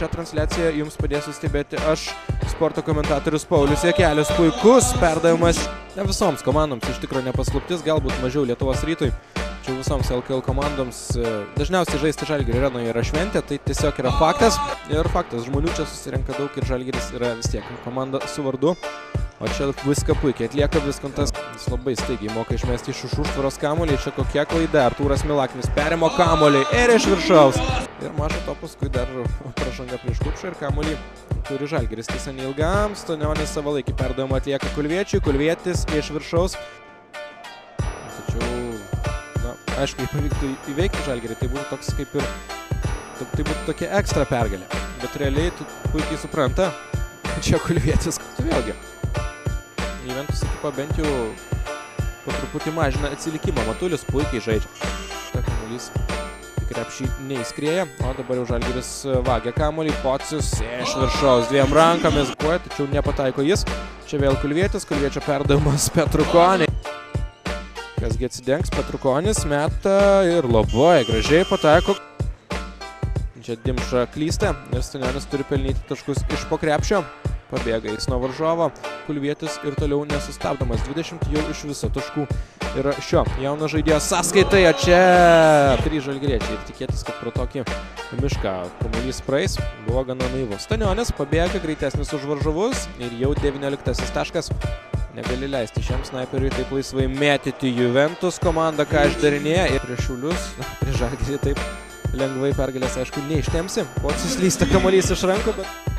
šią transliaciją jums padėsiu stebėti aš, sporto komentatorius Paulius Jekelis. Puikus perdavimas ne visoms komandoms, iš tikrųjų nepaslaptis, galbūt mažiau Lietuvos rytui. Čia visoms LKL komandoms e, dažniausiai žaisti Žalgirio arenoje yra šventė, tai tiesiog yra faktas. Ir faktas, žmonių čia susirenka daug ir Žalgiris yra vis tiek komanda su vardu. O čia viską puikiai atlieka Viskontas. Jis labai staigiai moka išmesti iš už užtvaros kamuolį. Čia kokia klaida. Artūras Milaknis perimo kamuolį ir iš viršaus. Ir mažo to paskui dar pražanga prieš kupšą ir kamuolį turi Žalgiris. Tiesa neilgam. Stonionis savo laikį perdavimą atlieka Kulviečiui. Kulvietis iš viršaus. Tačiau, na, aišku, jei pavyktų įveikti Žalgirį, tai būtų toks kaip ir tai būtų tokia ekstra pergalė. Bet realiai tu puikiai supranta, čia Kulvietis, tu vėlgi Juventus ekipa bent jau po truputį mažina atsilikimą. Matulis puikiai žaidžia. Ta kamuolys krepšį neįskrėja, o dabar jau Žalgiris vagia kamuolį. Pocius iš viršaus dviem rankomis koja, tačiau nepataiko jis. Čia vėl Kulvietis, Kulviečio perdavimas Petrukonį. Kasgi atsidengs, Petrukonis meta ir labai gražiai pataiko. Čia Dimša klysta ir Stanionis turi pelnyti taškus iš po krepšio. Pabėga jis nuo varžovo, Kulvietis ir toliau nesustabdomas. 20 jau iš viso taškų yra šio jauno žaidėjo sąskaitai, o čia trys žalgiriečiai. Ir tikėtis, kad pro tokį mišką kamuolys praeis, buvo gana naivus. Stanionis pabėga greitesnis už varžovus ir jau 19 taškas. Negali leisti šiam snaiperiui taip laisvai mėtyti Juventus komandą, ką išdarinėja. Ir prieš šiulius, prieš žalgirį taip lengvai pergalės, aišku, neištemsi. Pocius lysta kamuolys iš rankų, bet...